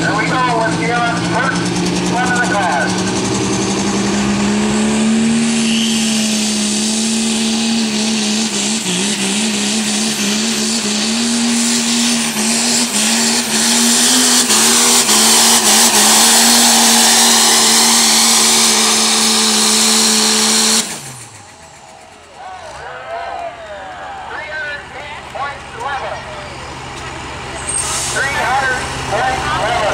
There we go. With Galen's first point eleven.